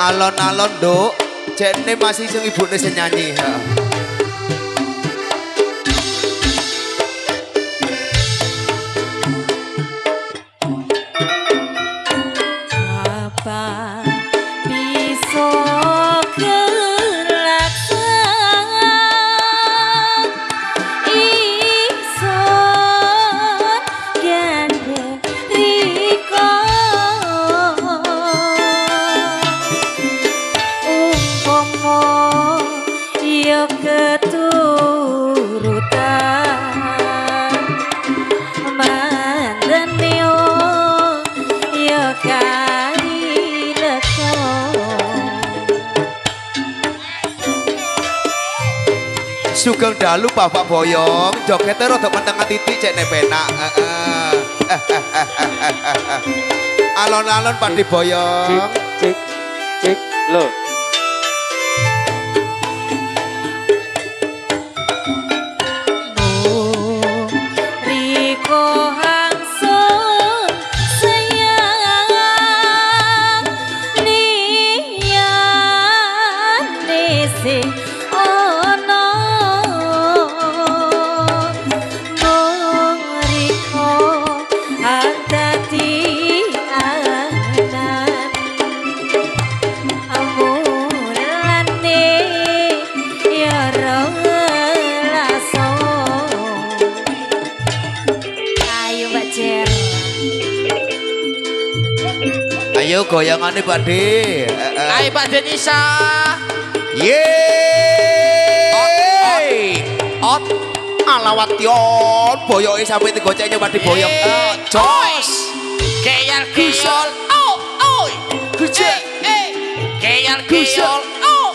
Alon-alon, Duk. Jene masih sing ibune sing nyanyi. Ha. Sugeng dalu Bapak Boyong, jogete rada meneng titik cek nek penak. Heeh. Alon-alon Padi Boyong. cik cik lo Riko goyangane Padi. Heeh. Ayo Pak Denisa. Yeay. Ot alawation boyoke sampe digoceknya Padi Boyong. Eh, Jos. Keyal keyol. Oh, oh. Eh, eh. Keyal keyol. Oh.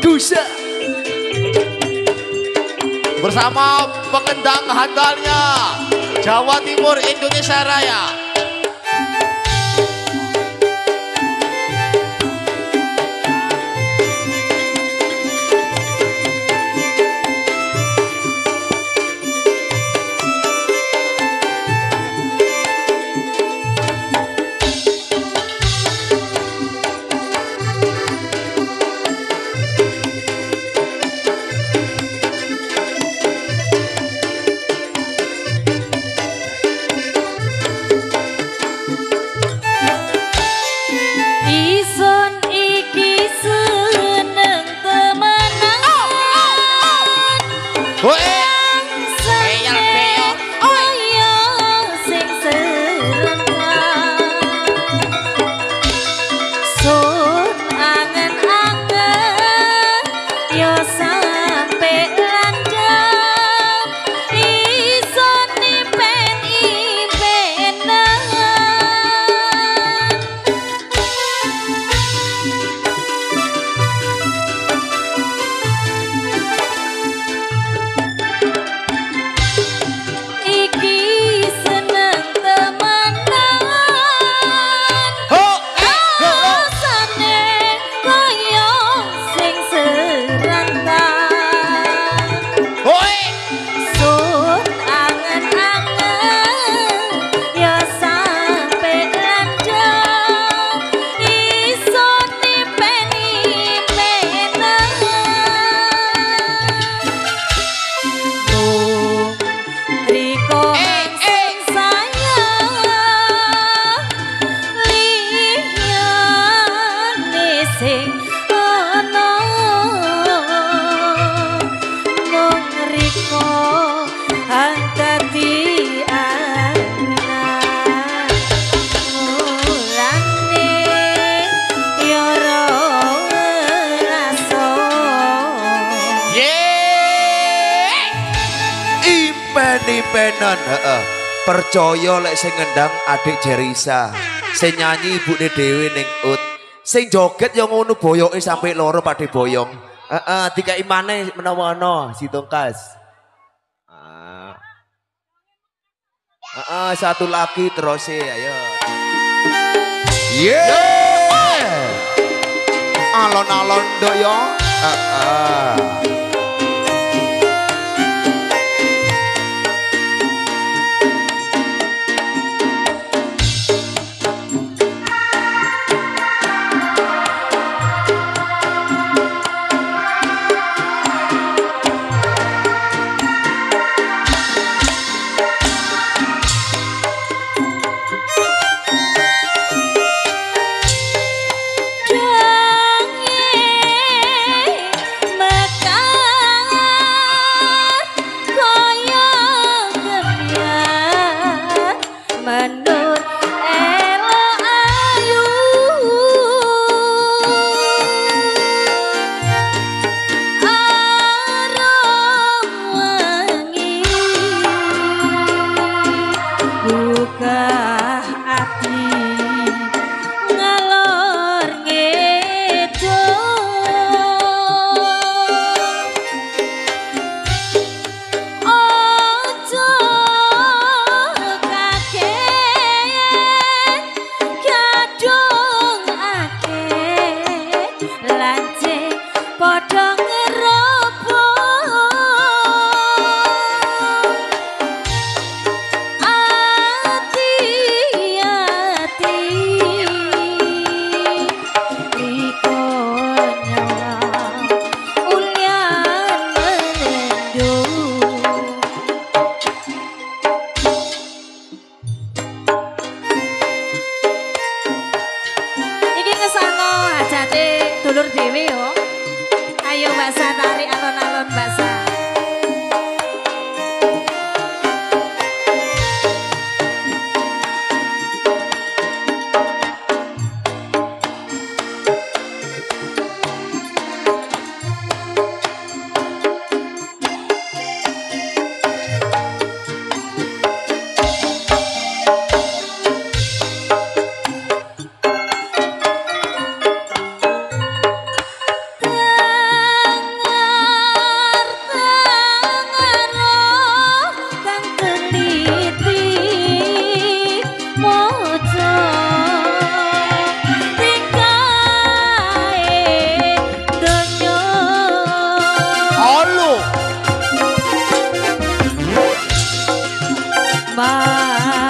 Gusa. Bersama pengendang handalnya Jawa Timur Indonesia Raya. Ipen-ipenan, heeh. Percaya lek sing ngendang adik Jerisa. Sing nyanyi ibune dhewe ning ut. Sing joget ya ngono boyoke sampe loro Padi Boyong. Heeh, dikai maneh menawa ana si Tongkas. Ah. Heeh, satu lagi terus ayo. Yeah. Alon-alon nduk yo. Heeh. bye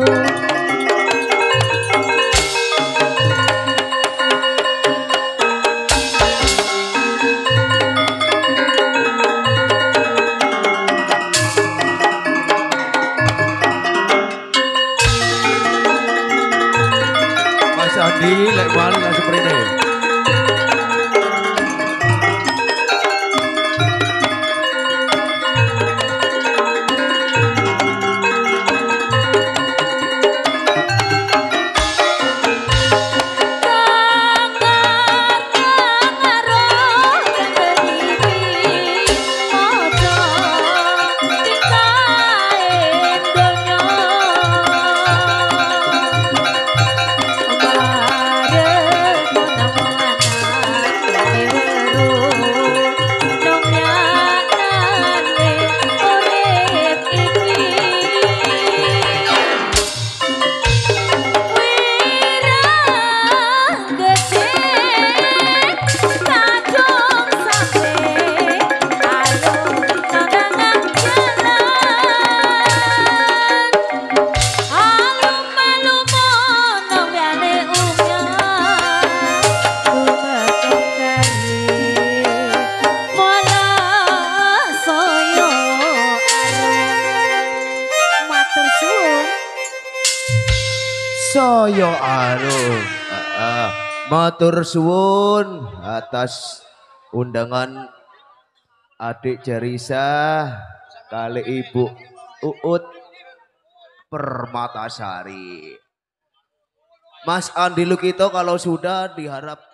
you. saya anu uh, matur suwun atas undangan adik Jerisa kali ibu Uut Permatasari. Mas Andi Lukito kalau sudah diharap